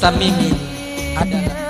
kota Samimi adalah